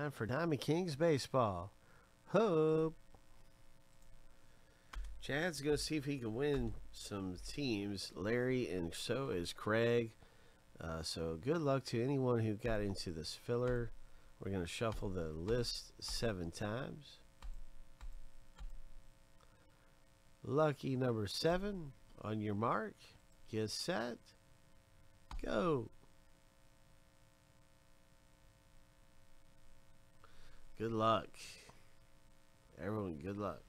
Time for Diamond Kings baseball. Hope. Chad's going to see if he can win some teams. Larry and so is Craig. Uh, so good luck to anyone who got into this filler. We're going to shuffle the list seven times. Lucky number seven on your mark. Get set. Go. Good luck. Everyone, good luck.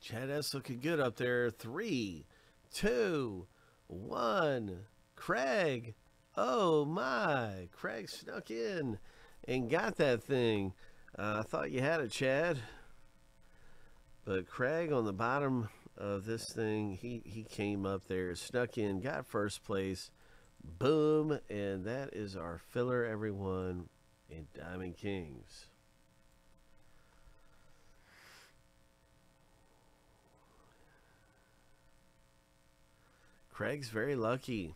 Chad S looking good up there. Three, two, one. Craig. Oh my. Craig snuck in and got that thing. Uh, I thought you had it, Chad. But Craig on the bottom of this thing, he, he came up there, snuck in, got first place. Boom. And that is our filler, everyone, in Diamond Kings. Craig's very lucky.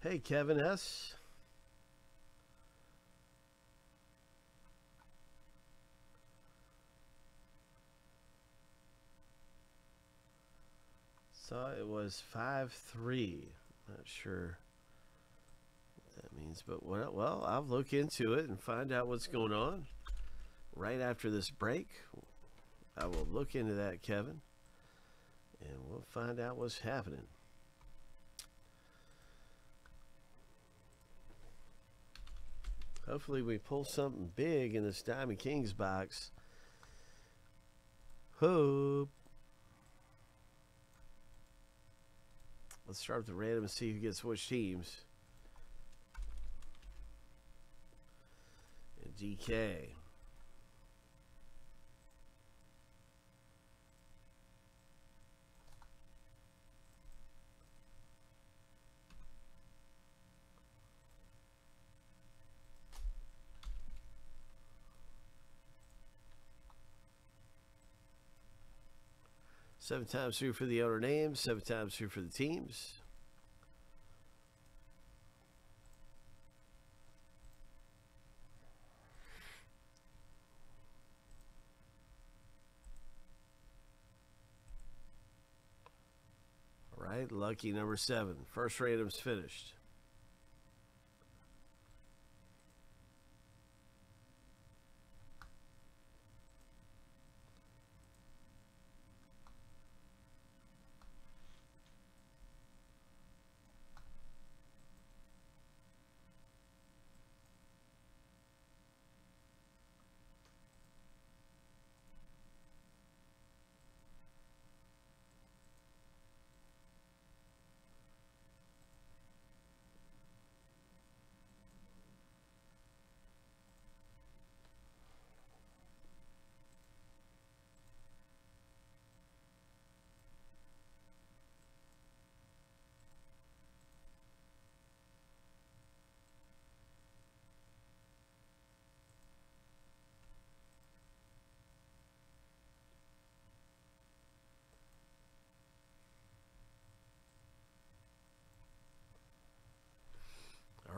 Hey, Kevin S. Saw it was 5-3. Not sure what that means, but well, well, I'll look into it and find out what's going on. Right after this break, I will look into that, Kevin, and we'll find out what's happening. Hopefully we pull something big in this Diamond Kings box. Hope. Let's start with the random and see who gets which teams. And DK. Seven times through for the owner names, seven times through for the teams. All right, lucky number seven. First random's finished.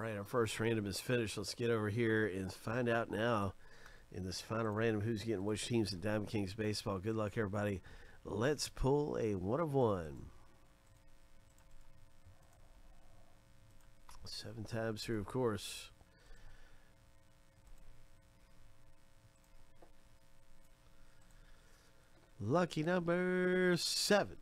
right, our first random is finished. Let's get over here and find out now in this final random who's getting which teams in Diamond Kings baseball. Good luck, everybody. Let's pull a one of one. Seven times through, of course. Lucky number seven.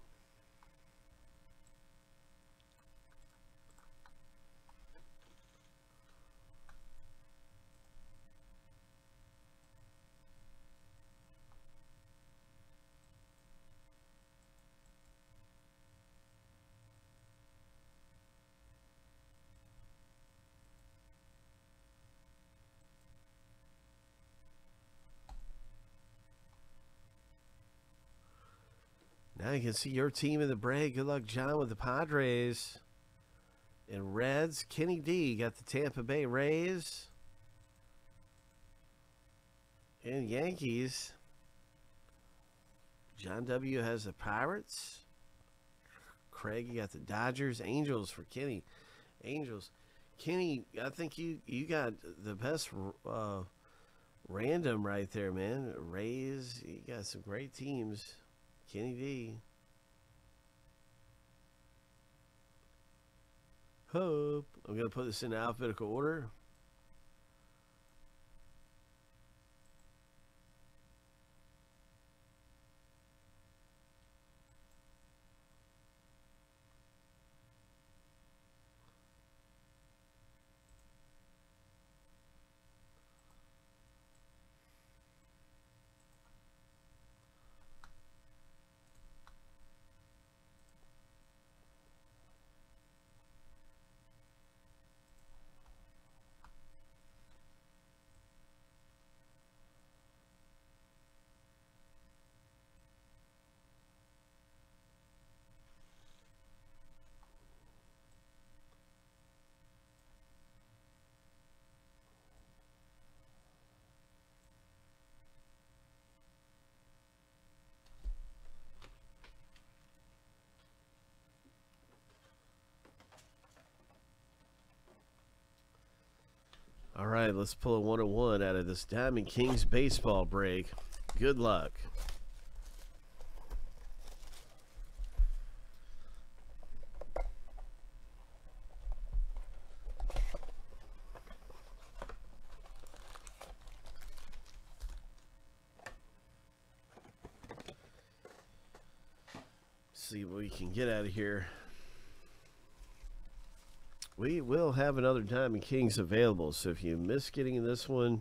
You can see your team in the break. Good luck, John, with the Padres. And Reds, Kenny D got the Tampa Bay Rays. And Yankees, John W has the Pirates. Craig, you got the Dodgers. Angels for Kenny. Angels. Kenny, I think you, you got the best uh, random right there, man. Rays, you got some great teams. Kenny D. Hope. I'm going to put this in alphabetical order. Right, let's pull a 101 out of this Diamond Kings baseball break. Good luck. See what we can get out of here. We will have another Diamond Kings available, so if you miss getting this one,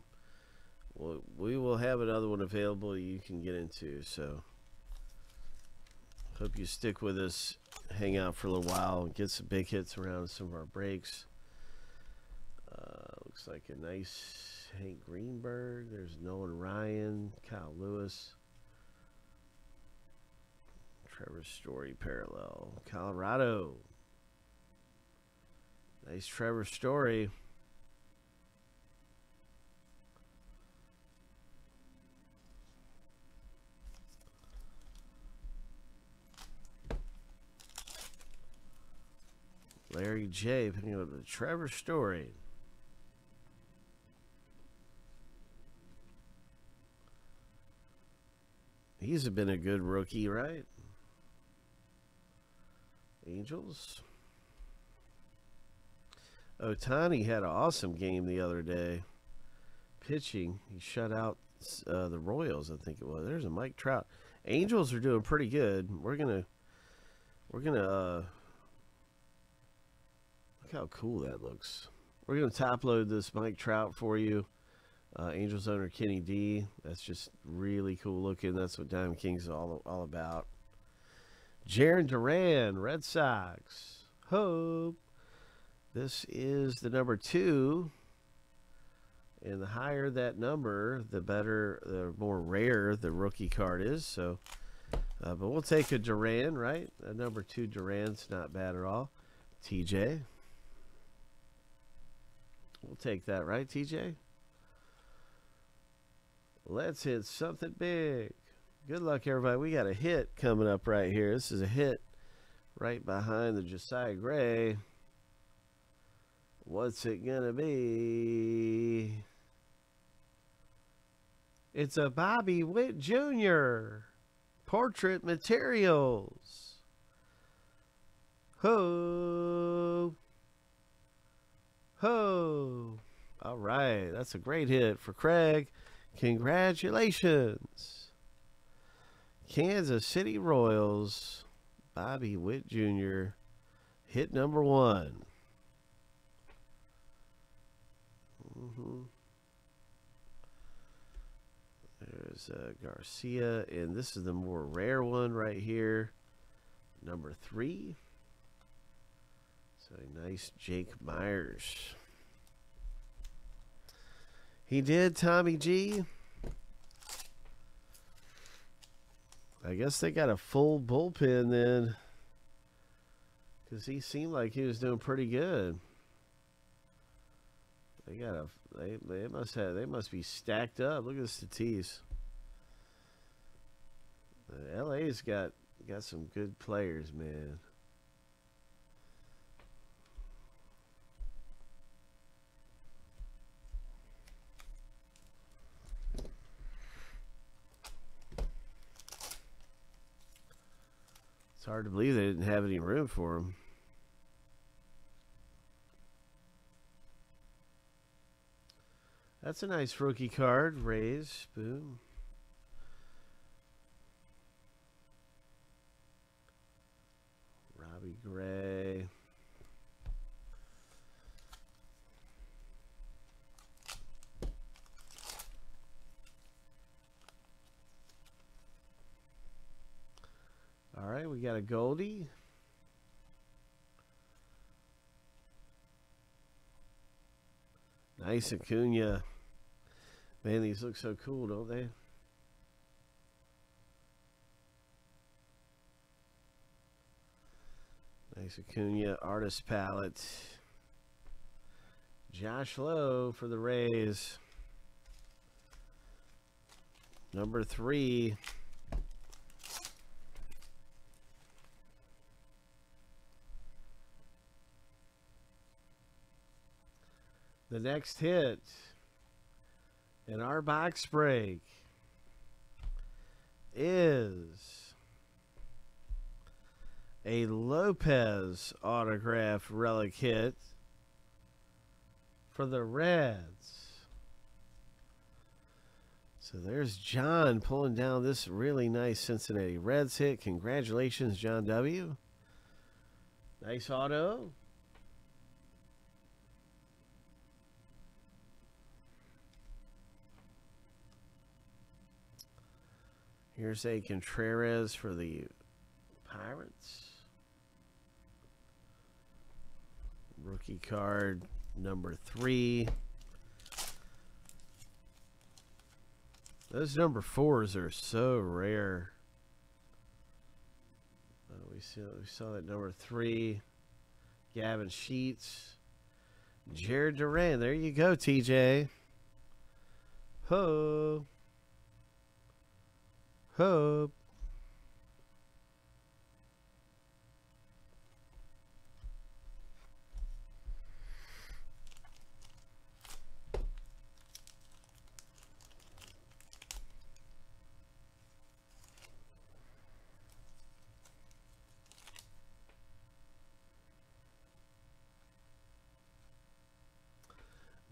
we will have another one available you can get into. So, hope you stick with us, hang out for a little while, get some big hits around some of our breaks. Uh, looks like a nice Hank Greenberg. There's Nolan Ryan, Kyle Lewis. Trevor Story parallel. Colorado. Nice Trevor Story. Larry J. picking up the Trevor Story. He's been a good rookie, right? Angels. Ohtani had an awesome game the other day. Pitching, he shut out uh, the Royals. I think it was. There's a Mike Trout. Angels are doing pretty good. We're gonna, we're gonna. Uh, look how cool that looks. We're gonna top load this Mike Trout for you. Uh, Angels owner Kenny D. That's just really cool looking. That's what Diamond Kings is all all about. Jarren Duran, Red Sox. Hope. This is the number two. And the higher that number, the better, the more rare the rookie card is. So, uh, but we'll take a Duran, right? A number two Duran's not bad at all. TJ. We'll take that, right, TJ? Let's hit something big. Good luck, everybody. We got a hit coming up right here. This is a hit right behind the Josiah Gray. What's it gonna be? It's a Bobby Witt Jr. Portrait Materials. Ho! Ho! All right, that's a great hit for Craig. Congratulations. Kansas City Royals, Bobby Witt Jr., hit number one. Mm-hmm. There's uh, Garcia, and this is the more rare one right here, number three. So nice Jake Meyers. He did, Tommy G. I guess they got a full bullpen then. Because he seemed like he was doing pretty good. They got a they they must have they must be stacked up. Look at the Tatis. Uh, LA's got got some good players, man. It's hard to believe they didn't have any room for him. That's a nice rookie card. Rays. Boom. Robbie Gray. All right, we got a Goldie. Nice Acuna. Man, these look so cool, don't they? Nice Acuna artist palette. Josh Lowe for the Rays. Number three. The next hit in our box break is a Lopez autograph relic hit for the Reds. So there's John pulling down this really nice Cincinnati Reds hit. Congratulations, John W. Nice auto. Here's a Contreras for the Pirates. Rookie card number three. Those number fours are so rare. Uh, we saw we saw that number three, Gavin Sheets, Jared Duran. There you go, TJ. Ho. Hope.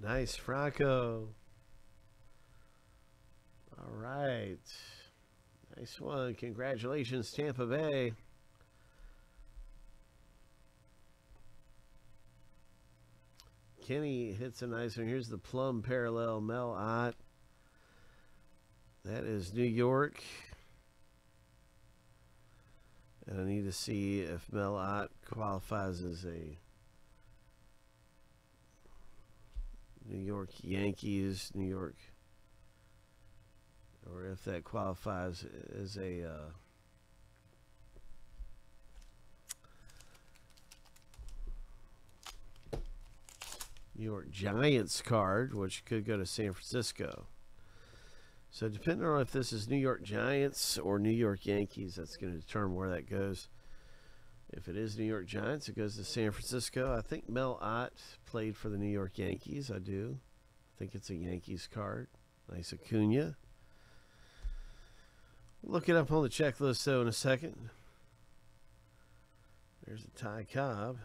Nice, Franco. All right. Nice one. Congratulations, Tampa Bay. Kenny hits a nice one. Here's the plum parallel Mel Ott. That is New York. And I need to see if Mel Ott qualifies as a New York Yankees, New York or if that qualifies as a uh, New York Giants card, which could go to San Francisco. So depending on if this is New York Giants or New York Yankees, that's going to determine where that goes. If it is New York Giants, it goes to San Francisco. I think Mel Ott played for the New York Yankees. I do. I think it's a Yankees card. Nice Acuna. Look it up on the checklist though in a second. There's a Ty Cobb.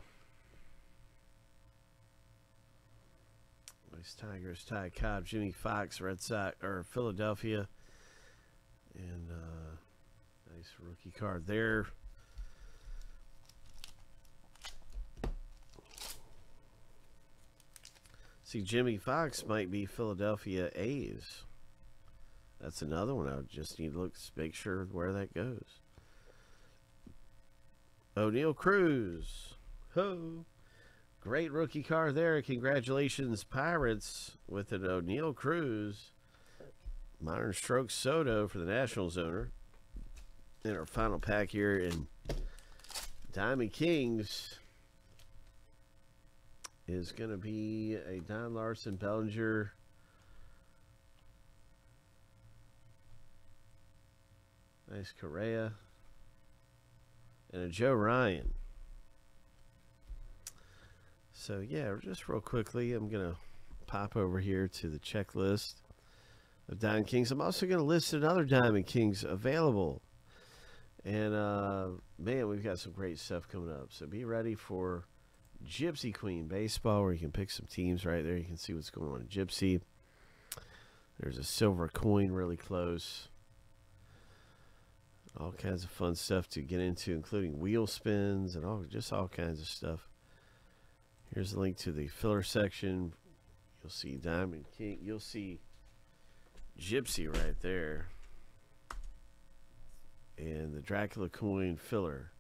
Nice Tigers, Ty Cobb, Jimmie Foxx, Red Sox or Philadelphia, and uh, nice rookie card there. See, Jimmie Foxx might be Philadelphia A's. That's another one. I just need to look, make sure where that goes. Oneil Cruz. Ho. Great rookie car there. Congratulations, Pirates, with an Oneil Cruz. Modern Stroke Soto for the Nationals owner. In our final pack here in Diamond Kings. is going to be a Don Larsen Bellinger. Nice Correa. And a Joe Ryan. So, yeah, just real quickly, I'm going to pop over here to the checklist of Diamond Kings. I'm also going to list another Diamond Kings available. And, uh, man, we've got some great stuff coming up. So be ready for Gypsy Queen Baseball, where you can pick some teams right there. You can see what's going on in Gypsy. There's a silver coin really close. All kinds of fun stuff to get into, including wheel spins and all just all kinds of stuff. Here's a link to the filler section. You'll see Diamond King. You'll see Gypsy right there. And the Dracula coin filler.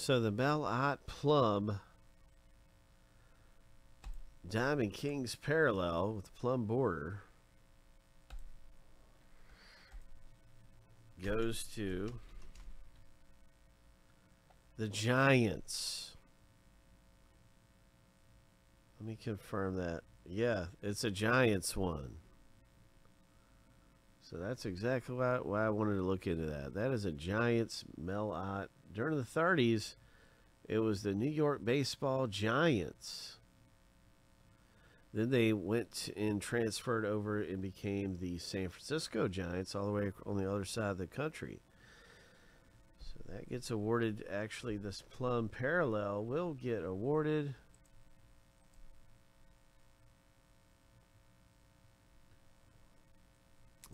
So the Mel Plum Diamond Kings parallel with the plum border goes to the Giants. Let me confirm that. Yeah, it's a Giants one. So that's exactly why, why I wanted to look into that. That is a Giants Mel Ott. During the 30s, it was the New York Baseball Giants. Then they went and transferred over and became the San Francisco Giants all the way on the other side of the country. So that gets awarded. Actually, this plum parallel will get awarded.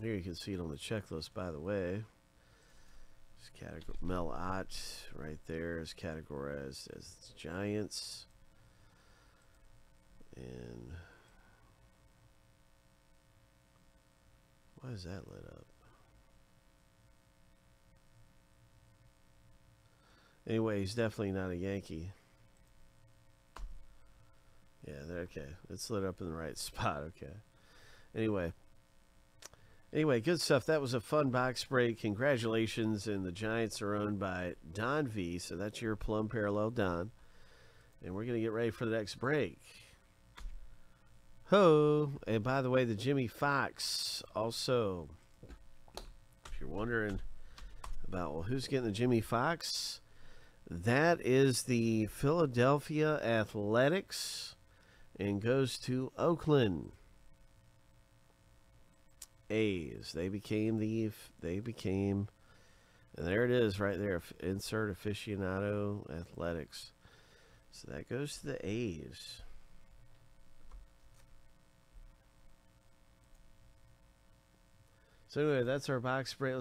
Here you can see it on the checklist, by the way. It's Category, Mel Ott right there is categorized as Giants. And why is that lit up? Anyway, he's definitely not a Yankee. Yeah, okay. It's lit up in the right spot. Okay. Anyway. Anyway, good stuff. That was a fun box break. Congratulations. And the Giants are owned by Don V. So that's your plum parallel, Don. And we're going to get ready for the next break. Ho! And by the way, the Jimmie Foxx also. If you're wondering about, well, who's getting the Jimmie Foxx? That is the Philadelphia Athletics and goes to Oakland. A's. They became the they became and there it is right there. Insert aficionado athletics. So that goes to the A's. So anyway, that's our box break.